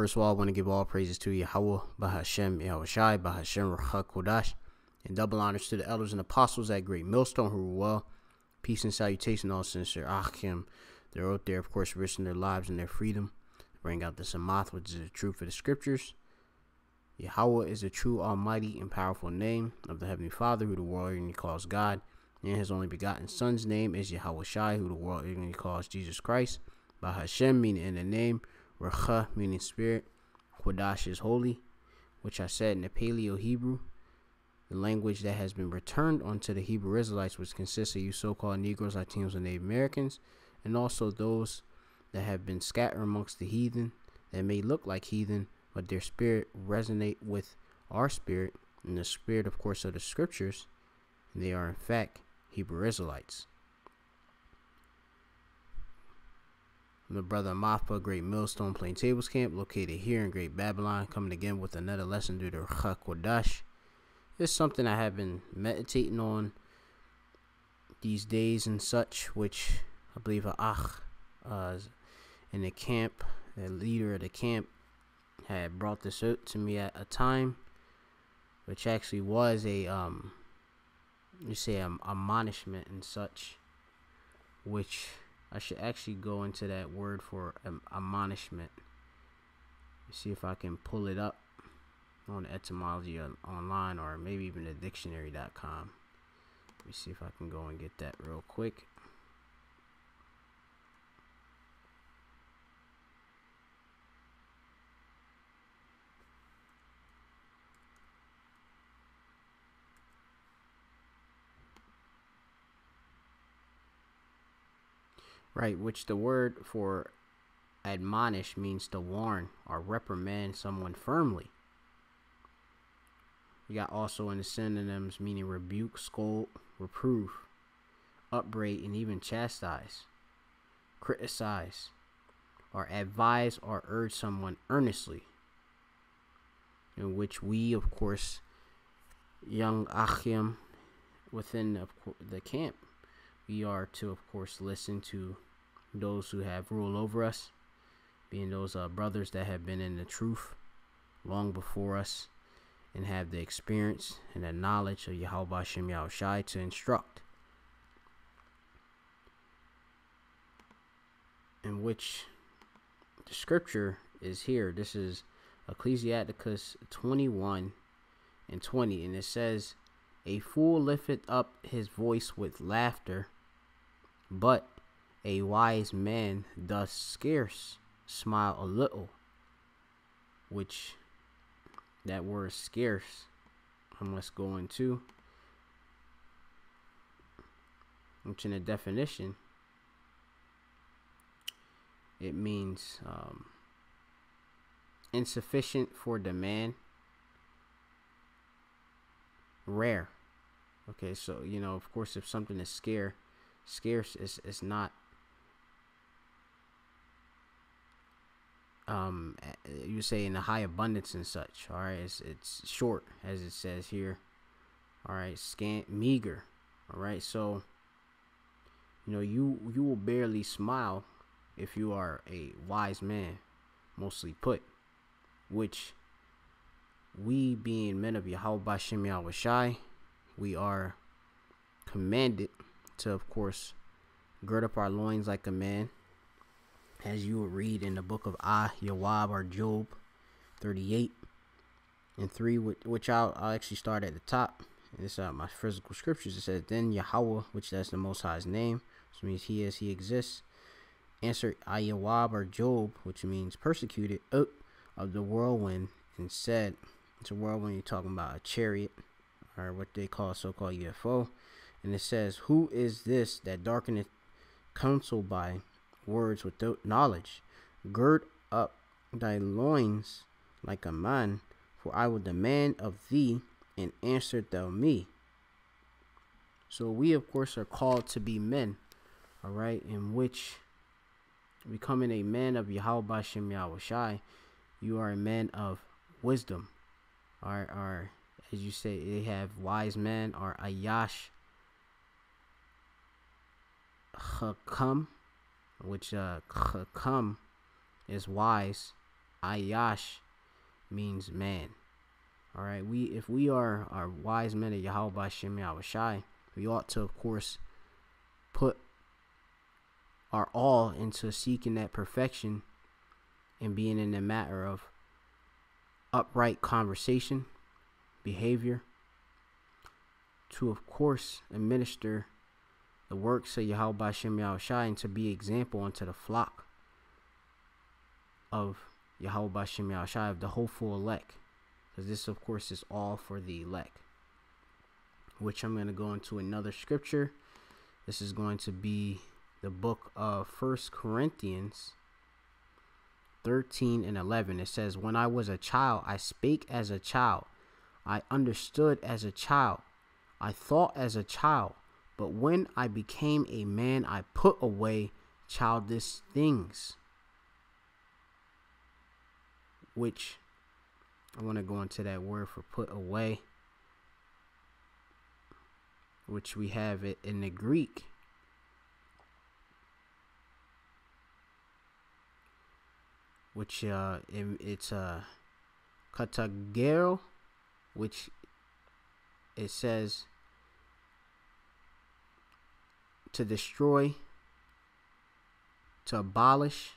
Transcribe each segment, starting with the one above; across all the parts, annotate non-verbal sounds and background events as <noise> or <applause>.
First of all, I want to give all praises to Yahweh, Bahashem, Yahushai, Bahashem, Rachak, Kodash, and double honors to the elders and apostles at Great Millstone who rule well. Peace and salutation, all sincere Achim. They're out there, of course, risking their lives and their freedom. Bring out the Samath, which is the truth of the scriptures. Yahweh is the true, almighty, and powerful name of the Heavenly Father, who the world ignorantly calls God. And his only begotten Son's name is Yahweh Shai, who the world ignorantly calls Jesus Christ. Bahashem, meaning in the name. Ruach, meaning spirit. Kodash is holy, which I said in the Paleo Hebrew, the language that has been returned onto the Hebrew Israelites, which consists of you so called Negroes, Latinos, and Native Americans, and also those that have been scattered amongst the heathen that may look like heathen, but their spirit resonate with our spirit and the spirit, of course, of the scriptures. And they are, in fact, Hebrew Israelites. The brother Mafpa, Great Millstone Plain Tables Camp, located here in Great Babylon, coming again with another lesson due to Chakodash. It's something I have been meditating on these days and such, which I believe Ach uh, in the camp, the leader of the camp, had brought this out to me at a time, which actually was a um, you say a admonishment and such, which I should actually go into that word for admonishment. See if I can pull it up on etymology online or maybe even the dictionary.com. Let me see if I can go and get that real quick. Right, which the word for admonish means to warn or reprimand someone firmly. You got also in the synonyms meaning rebuke, scold, reprove, upbraid, and even chastise, criticize, or advise or urge someone earnestly. In which we, of course, young Achim within the, the camp we are to, of course, listen to those who have rule over us, being those uh, brothers that have been in the truth long before us and have the experience and the knowledge of Yahweh Shem Yahushai to instruct. In which the scripture is here. This is Ecclesiasticus 21 and 20, and it says, A fool lifteth up his voice with laughter but a wise man does scarce smile a little, which that word scarce, I must go into, which in a definition, it means um, insufficient for demand, rare. Okay, so you know, of course, if something is scarce scarce is is not um you say in a high abundance and such all right? It's it's short as it says here all right? Scant meager all right? So you know you you will barely smile if you are a wise man mostly put which we being men of Yahweh Bashem Yahweh we are commanded to, of course, gird up our loins like a man, as you will read in the book of Ah Yawab or Job 38 and 3, which I'll, I'll actually start at the top. This uh, my physical scriptures. It says, Then Yahweh, which that's the Most High's name, which means He is, He exists, answered Ayawab or Job, which means persecuted, up of the whirlwind, and said, It's a whirlwind, you're talking about a chariot, or what they call so called UFO. And it says, Who is this that darkeneth counsel by words without knowledge? Gird up thy loins like a man, for I will demand of thee, and answer thou me. So we, of course, are called to be men, all right, in which becoming a man of Yahweh Bashem Yahushai, you are a man of wisdom. Are, or as you say, they have wise men, or Ayash Chakam, which uh, Chakam is wise, Ayash means man. All right, we if we are are wise men of Yahweh Shem Yahushai, we ought to of course put our all into seeking that perfection and being in the matter of upright conversation, behavior, to of course administer the works of Yahweh Shem Yahushai and to be example unto the flock of Yahweh Shem Yahushai of the hopeful elect. Because this of course is all for the elect. Which I'm going to go into another scripture. This is going to be the book of First Corinthians 13 and 11. It says, When I was a child, I spake as a child. I understood as a child. I thought as a child. But when I became a man, I put away childish things. Which I want to go into that word for put away, which we have it in the Greek which uh it, it's uh katargeo which it says to destroy to abolish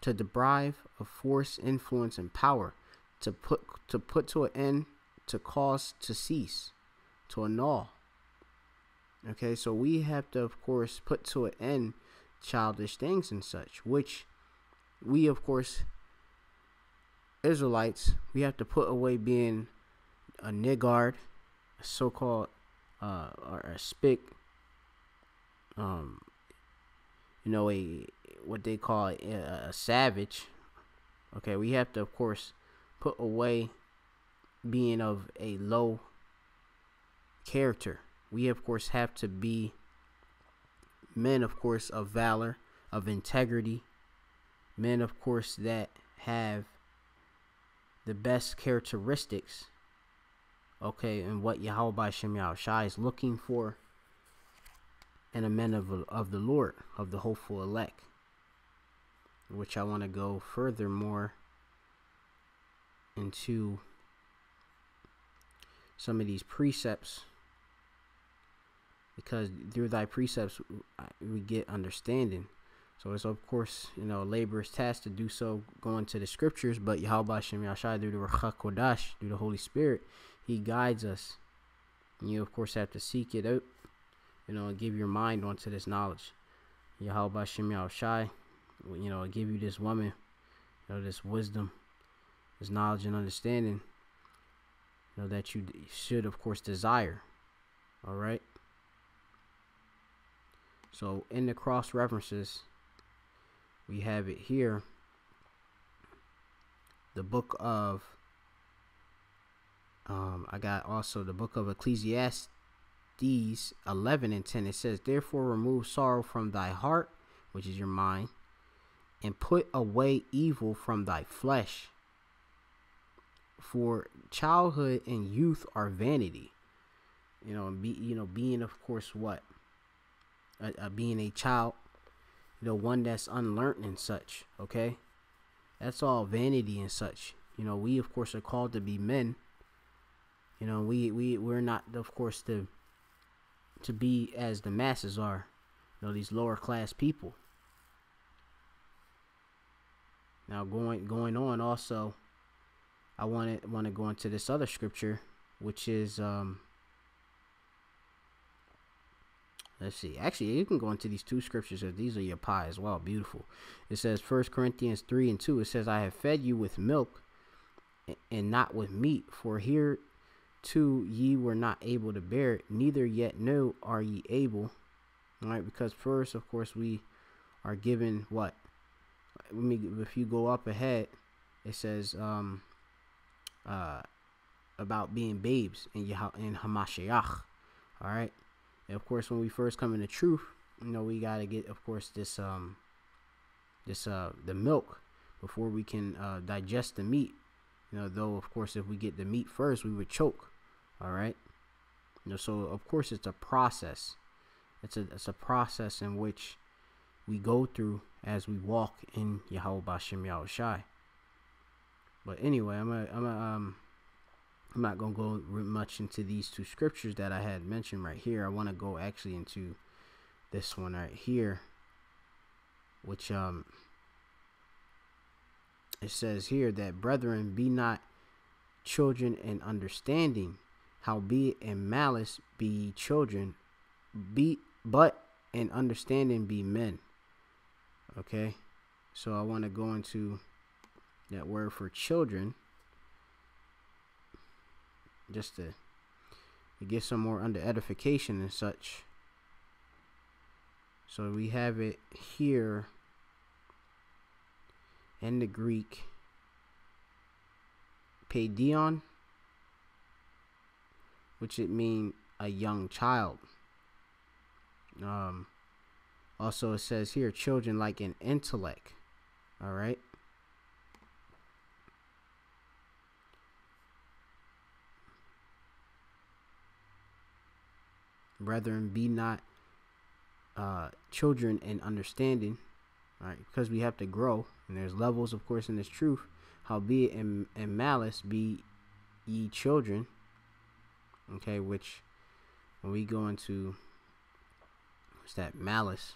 to deprive of force influence and power to put to put to an end to cause to cease to annul. Okay so we have to of course put to an end childish things and such which we of course Israelites, we have to put away being a niggard, a so-called uh, or a spick, um, you know, a what they call a, a savage. Okay, we have to of course put away being of a low character. We of course have to be men, of course, of valor, of integrity, men, of course, that have the best characteristics, okay, and what Yahweh by Shem Shai is looking for in a men of, of the Lord, of the hopeful elect, which I want to go furthermore into some of these precepts because through thy precepts we get understanding so it's of course, you know, labor's task to do so going to the scriptures, but Yahweh Shem Yashai through the Ruach Kodash, through the Holy Spirit, He guides us. And you of course have to seek it out, you know, give your mind onto this knowledge. Yahweh Shem Shai? you know, give you this woman, you know, this wisdom, this knowledge and understanding, you know, that you should of course desire. All right. So in the cross references, we have it here the book of um, I got also the book of Ecclesiastes 11 and 10 it says therefore remove sorrow from thy heart which is your mind and put away evil from thy flesh for childhood and youth are vanity you know and be you know being of course what a being a child you know, one that's unlearned and such, okay? That's all vanity and such. You know, we of course are called to be men. You know, we we we're not of course to to be as the masses are. You know, these lower class people. Now going going on also I want to want to go into this other scripture which is um Let's see. Actually, you can go into these two scriptures these are your pie as well. Beautiful. It says First Corinthians 3 and 2. It says, I have fed you with milk and not with meat, for here too ye were not able to bear it, neither yet no are ye able. All right, because first, of course, we are given what? Let me if you go up ahead, it says um uh about being babes in Yah in Hamashiach. All right. And of course, when we first come into truth, you know, we got to get, of course, this, um, this, uh, the milk before we can, uh, digest the meat. You know, though, of course, if we get the meat first, we would choke. All right. You know, so of course, it's a process. It's a, it's a process in which we go through as we walk in Yahweh Bashem Yahushai. But anyway, I'm a, I'm a, um, I'm not gonna go much into these two scriptures that I had mentioned right here. I want to go actually into this one right here, which um, it says here that brethren be not children in understanding, howbeit in malice be children, be but in understanding be men. Okay, so I want to go into that word for children just to, to get some more under edification and such. So we have it here in the Greek paidion, which it mean a young child. Um, also, it says here children like an intellect. All right. Brethren, be not uh, children in understanding, right? Because we have to grow, and there's levels, of course, in this truth. Howbeit in, in malice be ye children, okay? Which, when we go into what's that malice,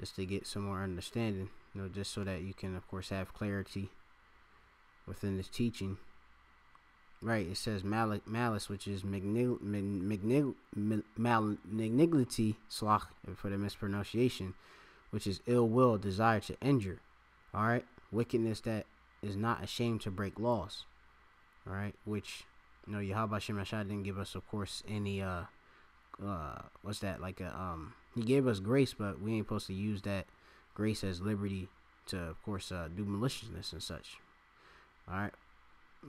just to get some more understanding, you know, just so that you can, of course, have clarity within this teaching. Right, it says mal- malice, which is magnig- magnig- malignity, for the mispronunciation, which is ill will, desire to injure. All right, wickedness that is not ashamed to break laws. All right, which you know Yahweh Shem didn't give us, of course, any uh, uh, what's that like a um, he gave us grace, but we ain't supposed to use that grace as liberty to, of course, uh, do maliciousness and such. All right.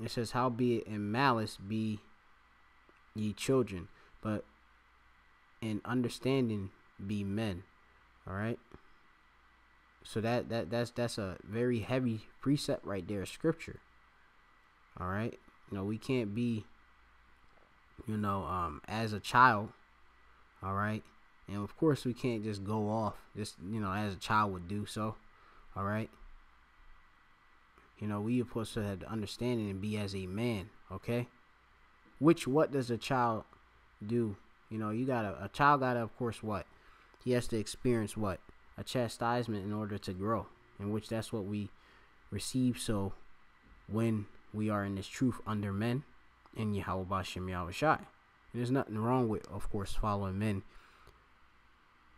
It says, Howbeit in malice be ye children, but in understanding be men. All right. So that that that's that's a very heavy precept right there, scripture. All right. You know, we can't be, you know, um, as a child. All right. And of course, we can't just go off, just you know, as a child would do so. All right. You know, we supposed to have the understanding and be as a man, okay? Which what does a child do? You know, you gotta a child gotta of course what? He has to experience what? A chastisement in order to grow. In which that's what we receive so when we are in this truth under men in Yahweh Bashem Yahweh Shai. There's nothing wrong with of course following men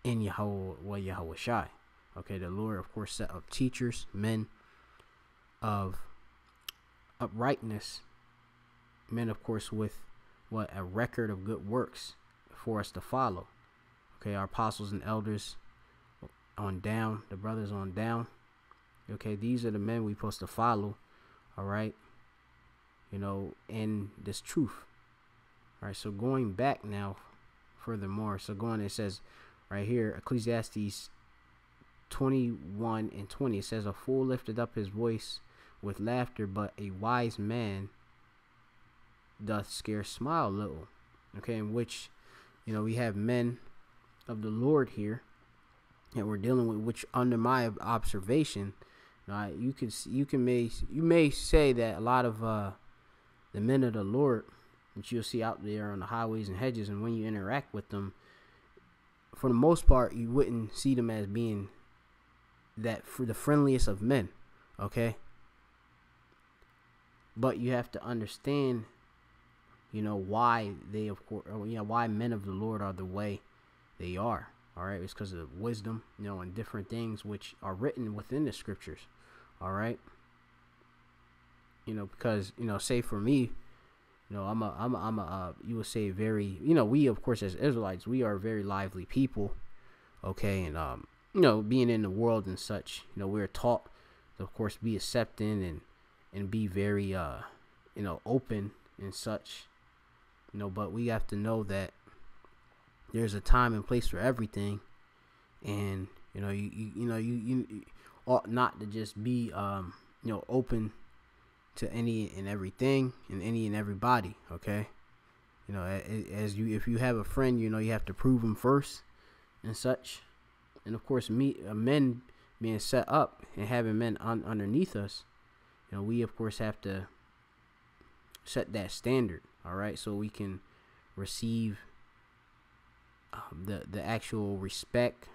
in Yahweh Yahweh Shai. Okay, the Lord of course set up teachers, men of uprightness, men, of course, with what a record of good works for us to follow. Okay, our apostles and elders on down, the brothers on down. Okay, these are the men we're supposed to follow. All right, you know, in this truth. All right, so going back now, furthermore, so going, it says right here, Ecclesiastes 21 and 20, it says, A fool lifted up his voice with laughter, but a wise man doth scarce smile little. Okay, in which, you know, we have men of the Lord here that we're dealing with, which under my observation, uh, you can you can may you may say that a lot of uh, the men of the Lord that you'll see out there on the highways and hedges, and when you interact with them, for the most part, you wouldn't see them as being that for the friendliest of men. Okay, but you have to understand you know why they of course you know why men of the lord are the way they are all right? It's because of wisdom you know and different things which are written within the scriptures all right? You know because you know say for me you know i'm a i'm a, I'm a uh, you would say very you know we of course as israelites we are very lively people okay? And um you know being in the world and such you know we're taught to of course be accepting and and be very uh you know open and such you know but we have to know that there's a time and place for everything. And you know you you, you know you, you ought not to just be um you know open to any and everything and any and everybody okay? You know as you if you have a friend you know you have to prove them first and such. And of course me uh, men being set up and having men un- underneath us you know, we of course have to set that standard. All right, so we can receive um, the the actual respect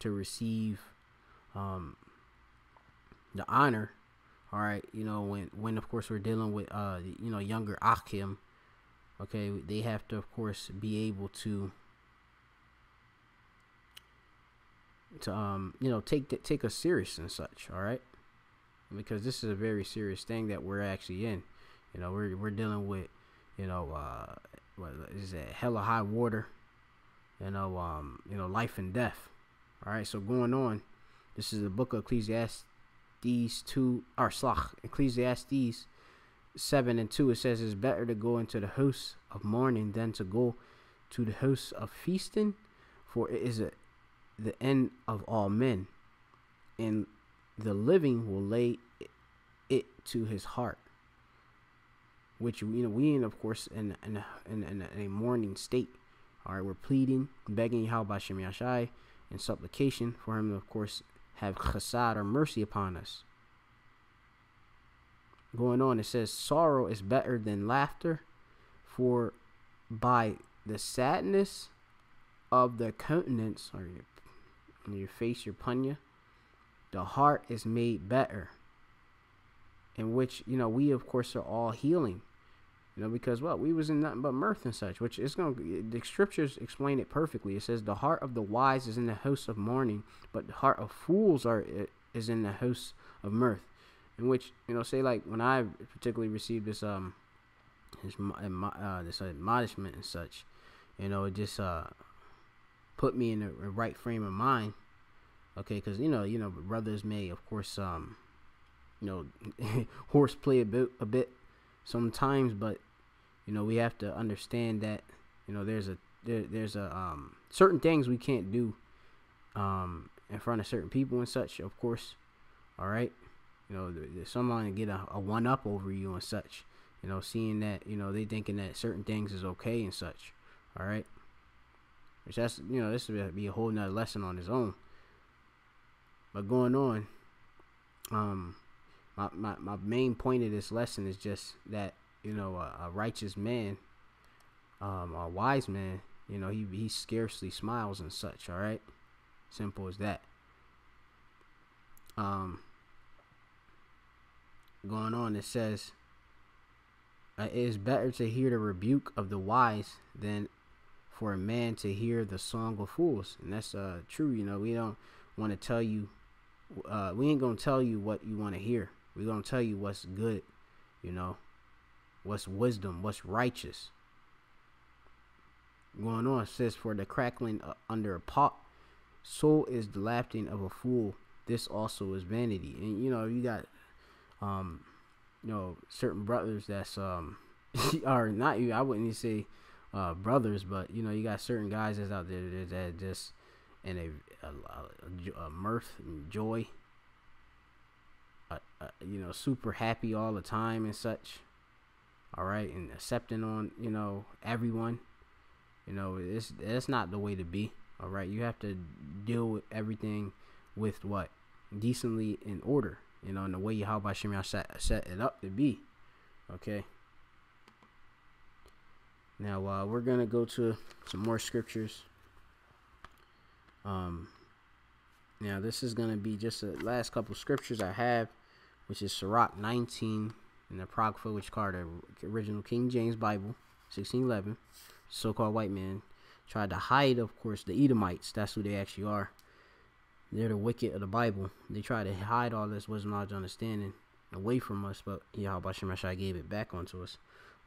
to receive um, the honor. All right, you know when when of course we're dealing with uh you know younger Achim, okay, they have to of course be able to to um you know take take us serious and such. All right, because this is a very serious thing that we're actually in. You know we're we're dealing with you know uh what is that hella high water. You know um you know life and death. All right, so going on, this is the book of Ecclesiastes two or Slach Ecclesiastes seven and two. It says it's better to go into the house of mourning than to go to the house of feasting, for it is a, the end of all men, and the living will lay it to his heart. Which you know we in of course in in a, in, in a, in a mourning state. All right, we're pleading, begging Yahweh Shem Yashai in supplication for him to, of course, have chesed or mercy upon us. Going on, it says, Sorrow is better than laughter, for by the sadness of the countenance, or your, your face, your punya, the heart is made better. In which, you know, we, of course, are all healing you know, because well, we was in nothing but mirth and such, which is going the scriptures explain it perfectly. It says the heart of the wise is in the house of mourning, but the heart of fools are is in the house of mirth. In which you know, say like when I particularly received this um this uh, this admonishment and such, you know, it just uh put me in a right frame of mind. Okay, because you know, you know, brothers may of course um you know <laughs> horseplay a bit a bit sometimes, but you know we have to understand that you know there's a there, there's a um, certain things we can't do um, in front of certain people and such. Of course, all right. You know, someone get a, a one up over you and such. You know, seeing that you know they thinking that certain things is okay and such. All right. Which that's you know this would be a whole nother lesson on its own. But going on, um, my, my, my main point of this lesson is just that you know a, a righteous man um, a wise man you know he, he scarcely smiles and such all right? Simple as that. Um going on it says uh, it is better to hear the rebuke of the wise than for a man to hear the song of fools. And that's uh true you know we don't want to tell you uh we ain't gonna tell you what you want to hear we're to tell you what's good, you know, what's wisdom, what's righteous. Going on, says, For the crackling uh, under a pot, so is the laughing of a fool. This also is vanity. And, you know, you got, um, you know, certain brothers that's, um, <laughs> are not you, I wouldn't even say, uh, brothers, but, you know, you got certain guys that's out there that, that just in a, a, a, a mirth and joy uh, you know, super happy all the time and such. All right, and accepting on you know everyone. You know, it's that's not the way to be. All right, you have to deal with everything with what decently in order. You know, in the way you how about set set it up to be. Okay. Now uh, we're gonna go to some more scriptures. Um. Now this is gonna be just the last couple scriptures I have which is Sirach 19 in the Apocrypha, which called the original King James Bible, 1611. So-called white man tried to hide, of course, the Edomites. That's who they actually are. They're the wicked of the Bible. They try to hide all this wisdom, knowledge, understanding away from us, but Yahweh Shemashai gave it back onto us.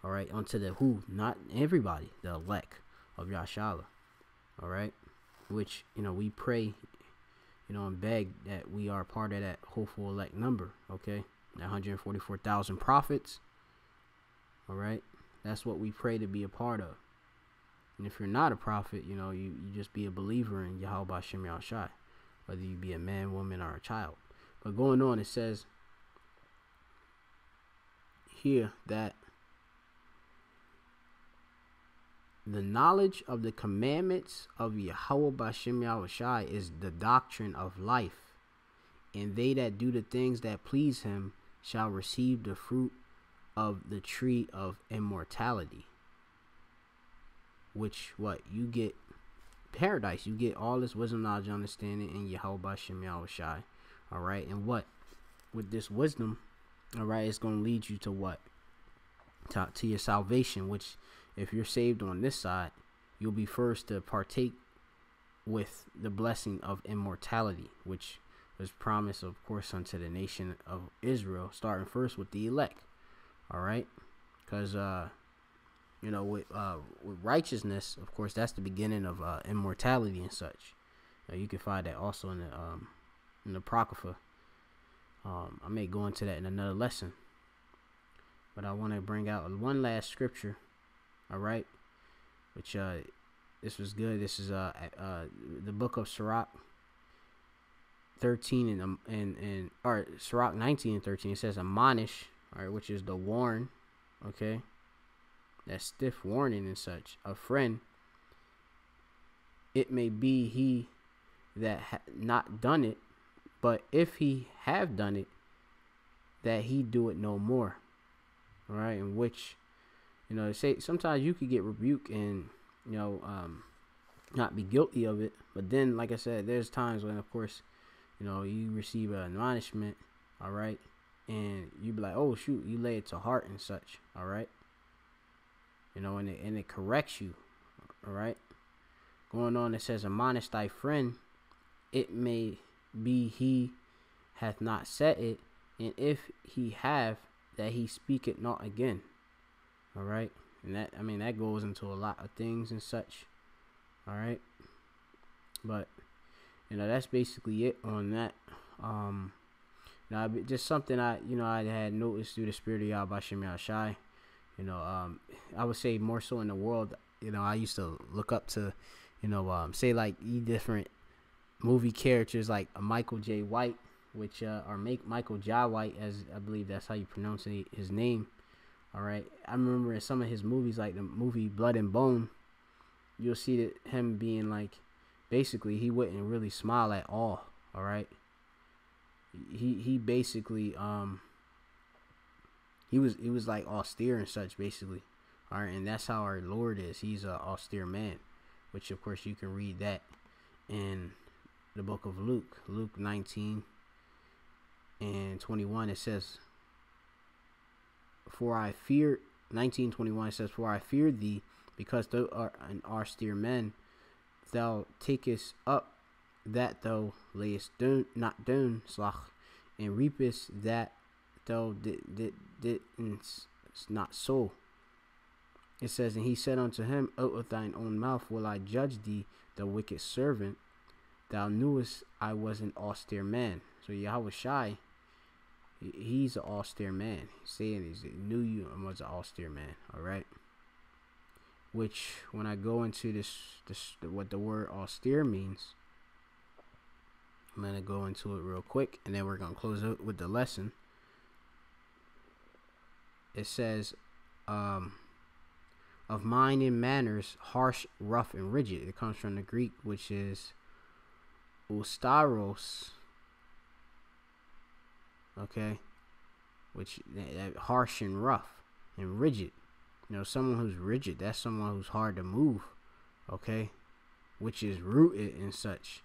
All right, onto the who, not everybody, the elect of Yashala. All right, which you know we pray you know, and beg that we are part of that hopeful elect number, okay? That 144,000 prophets, all right? That's what we pray to be a part of. And if you're not a prophet, you know, you, you just be a believer in Yahweh Shem Shai, whether you be a man, woman, or a child. But going on, it says here that the knowledge of the commandments of Yahweh Bashem Yahushai is the doctrine of life. And they that do the things that please him shall receive the fruit of the tree of immortality. Which what you get paradise. You get all this wisdom, knowledge, understanding in Yahweh Shem Yahushai. Alright, and what? With this wisdom, alright, it's gonna lead you to what? To, to your salvation, which if you're saved on this side, you'll be first to partake with the blessing of immortality, which was promised, of course, unto the nation of Israel, starting first with the elect. All right, because uh, you know, with uh, with righteousness, of course, that's the beginning of uh, immortality and such. Now, you can find that also in the um, in the Apocrypha. Um, I may go into that in another lesson, but I want to bring out one last scripture. All right, which uh, this was good. This is uh, uh the book of Sirach 13 and um, and and or Sirach 19 and 13 it says admonish all right which is the warn okay? That stiff warning and such. A friend it may be he that ha not done it but if he have done it that he do it no more. All right in which you know say sometimes you could get rebuked and you know um not be guilty of it but then like i said there's times when of course you know, you receive an admonishment, all right, and you be like, oh shoot, you lay it to heart and such, all right. You know, and it and it corrects you, all right. Going on, it says, admonish thy friend, it may be he hath not said it, and if he have, that he speak it not again, all right. And that I mean that goes into a lot of things and such, all right. But you know that's basically it on that. Um now just something i you know i had noticed through the spirit of Yahweh by Shem Shai you know um i would say more so in the world you know i used to look up to you know um say like different movie characters like michael Jai White which uh or make michael Jai White as i believe that's how you pronounce his name all right i remember in some of his movies like the movie blood and bone you'll see that him being like basically he wouldn't really smile at all. All right. He he basically um he was he was like austere and such basically. All right, and that's how our Lord is. He's a austere man, which of course you can read that in the book of Luke, Luke 19 and 21. It says, "For I fear." 1921 says, "For I fear thee, because thou art an austere man." thou takest up that thou layest down, not down, slach, and reapest that thou did, did, did not sow. It says, And he said unto him, Out of thine own mouth will I judge thee, the wicked servant. Thou knewest I was an austere man. So Yahweh Shai, he's an austere man. Saying he knew you was an austere man. All right which when I go into this, this what the word austere means, I'm gonna go into it real quick, and then we're gonna close it with the lesson. It says, um, of mind and manners, harsh, rough, and rigid. It comes from the Greek, which is austeros. Okay, which harsh and rough and rigid. You know, someone who's rigid, that's someone who's hard to move, okay? Which is rooted in such.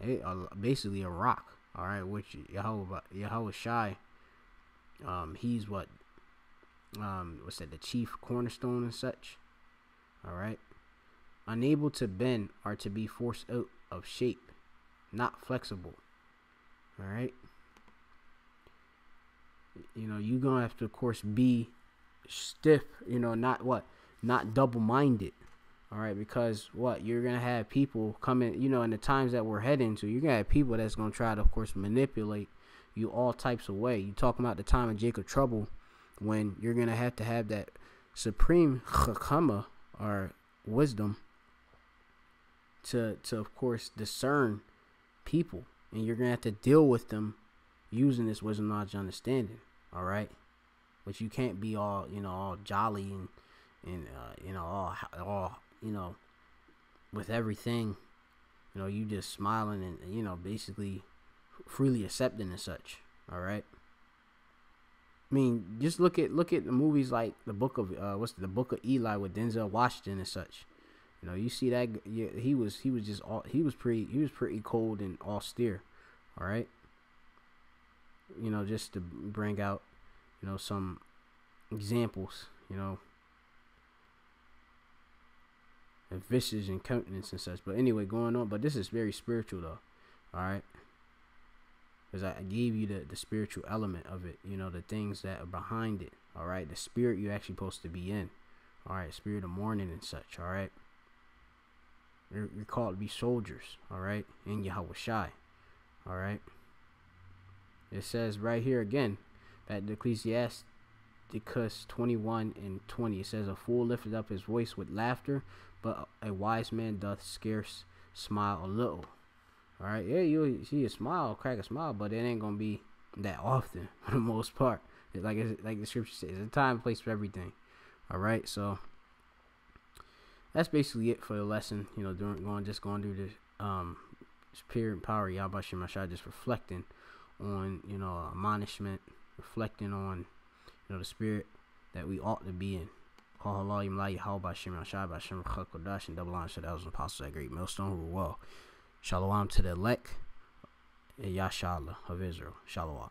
Hey, basically a rock, all right? Which Yahweh, Yahweh Shai, um, he's what, um, what's that, the chief cornerstone and such, all right? Unable to bend or to be forced out of shape, not flexible, all right? You know, you're to have to, of course, be stiff, you know, not what, not double minded. All right, because what you're gonna have people coming, you know, in the times that we're heading to, you're gonna have people that's gonna try to, of course, manipulate you all types of way. You talking about the time of Jacob trouble, when you're gonna have to have that supreme chakama or wisdom to, to of course, discern people, and you're gonna have to deal with them using this wisdom, knowledge, understanding. All right but you can't be all you know all jolly and and uh, you know all all you know with everything you know you just smiling and you know basically freely accepting and such all right I mean, just look at look at the movies like the Book of uh, what's the, the Book of Eli with Denzel Washington and such. You know, you see that yeah, he was he was just all he was pretty he was pretty cold and austere. All right. You know, just to bring out, you know, some examples. You know, and visage and countenance and such. But anyway, going on. But this is very spiritual though. All right because I gave you the, the spiritual element of it, you know, the things that are behind it, all right, the spirit you're actually supposed to be in, all right, spirit of mourning and such, all right. You're, you're called to be soldiers, all right, in Yahweh Shai, all right. It says right here again, that Ecclesiasticus 21 and 20, it says, A fool lifted up his voice with laughter, but a wise man doth scarce smile a little. All right, yeah, you see a smile, crack a smile, but it ain't gonna be that often <laughs> for the most part. Like like the scripture says, it's a time place for everything. All right, so that's basically it for the lesson. You know, doing going just going through the um spirit and power Yabashir Mashah, just reflecting on you know admonishment, reflecting on you know the spirit that we ought to be in. And double on that was an apostle that great millstone who well. Shalom to the elect, Yashala of Israel. Shalom.